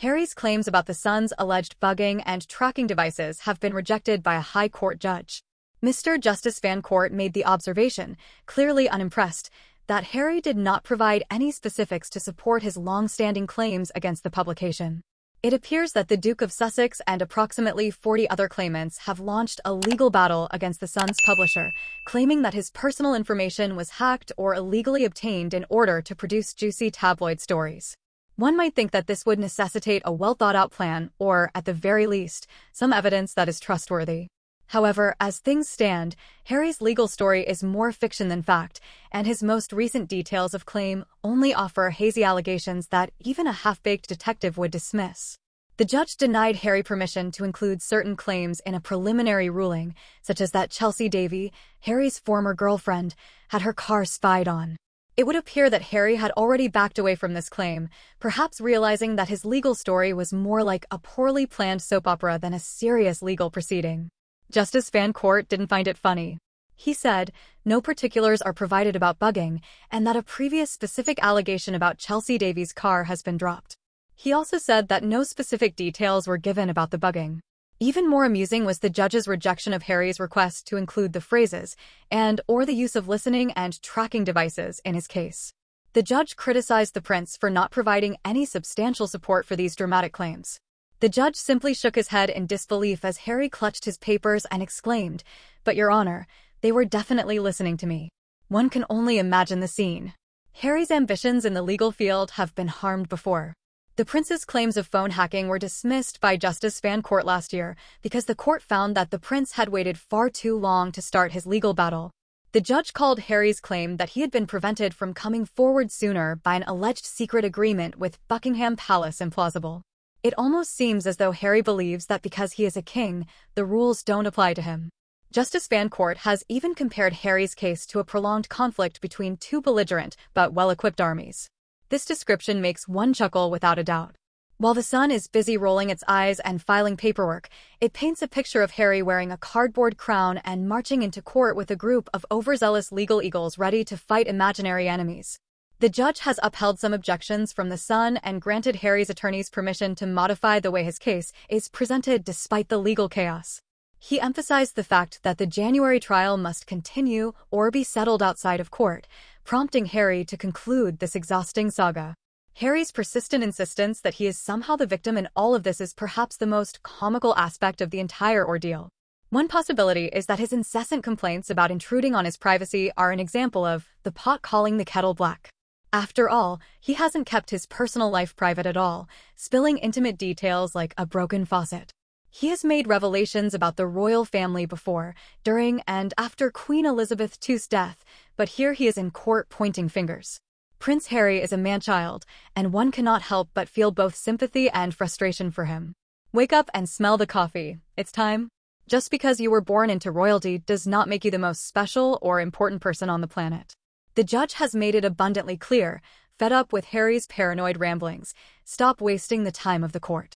Harry's claims about the Sun's alleged bugging and tracking devices have been rejected by a high court judge. Mr. Justice Fancourt made the observation, clearly unimpressed, that Harry did not provide any specifics to support his long-standing claims against the publication. It appears that the Duke of Sussex and approximately 40 other claimants have launched a legal battle against the Sun's publisher, claiming that his personal information was hacked or illegally obtained in order to produce juicy tabloid stories. One might think that this would necessitate a well-thought-out plan or, at the very least, some evidence that is trustworthy. However, as things stand, Harry's legal story is more fiction than fact, and his most recent details of claim only offer hazy allegations that even a half-baked detective would dismiss. The judge denied Harry permission to include certain claims in a preliminary ruling, such as that Chelsy Davy, Harry's former girlfriend, had her car spied on. It would appear that Harry had already backed away from this claim, perhaps realizing that his legal story was more like a poorly planned soap opera than a serious legal proceeding. Justice Fancourt didn't find it funny. He said, no particulars are provided about bugging, and that a previous specific allegation about Chelsy Davy's car has been dropped. He also said that no specific details were given about the bugging. Even more amusing was the judge's rejection of Harry's request to include the phrases and or the use of listening and tracking devices in his case. The judge criticized the prince for not providing any substantial support for these dramatic claims. The judge simply shook his head in disbelief as Harry clutched his papers and exclaimed, But your honor, they were definitely listening to me. One can only imagine the scene. Harry's ambitions in the legal field have been harmed before. The prince's claims of phone hacking were dismissed by Justice Fancourt last year because the court found that the prince had waited far too long to start his legal battle. The judge called Harry's claim that he had been prevented from coming forward sooner by an alleged secret agreement with Buckingham Palace implausible. It almost seems as though Harry believes that because he is a king, the rules don't apply to him. Justice Fancourt has even compared Harry's case to a prolonged conflict between two belligerent but well-equipped armies. This description makes one chuckle without a doubt. While the Sun is busy rolling its eyes and filing paperwork, it paints a picture of Harry wearing a cardboard crown and marching into court with a group of overzealous legal eagles ready to fight imaginary enemies. The judge has upheld some objections from the Sun and granted Harry's attorneys permission to modify the way his case is presented despite the legal chaos. He emphasized the fact that the January trial must continue or be settled outside of court, prompting Harry to conclude this exhausting saga. Harry's persistent insistence that he is somehow the victim in all of this is perhaps the most comical aspect of the entire ordeal. One possibility is that his incessant complaints about intruding on his privacy are an example of the pot calling the kettle black. After all, he hasn't kept his personal life private at all, spilling intimate details like a broken faucet. He has made revelations about the royal family before, during, and after Queen Elizabeth II's death, but here he is in court pointing fingers. Prince Harry is a man-child, and one cannot help but feel both sympathy and frustration for him. Wake up and smell the coffee. It's time. Just because you were born into royalty does not make you the most special or important person on the planet. The judge has made it abundantly clear, fed up with Harry's paranoid ramblings, stop wasting the time of the court.